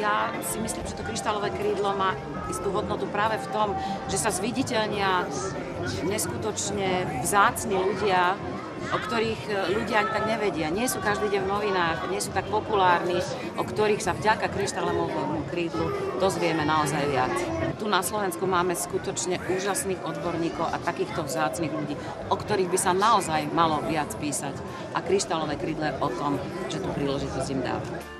ja si myslím, že to kryštálové krídlo má istú hodnotu práve v tom, že sa zviditeľnia neskutočne vzácni ľudia, o ktorých e, ľudia ani tak nevedia. Nie sú každý deň v novinách, nie sú tak populárni, o ktorých sa vďaka kryštálovému krídlu dozvieme naozaj viac. Tu na Slovensku máme skutočne úžasných odborníkov a takýchto vzácných ľudí, o ktorých by sa naozaj malo viac písať. A kryštálové krídlo je o tom, že tú príležitosť im dáva.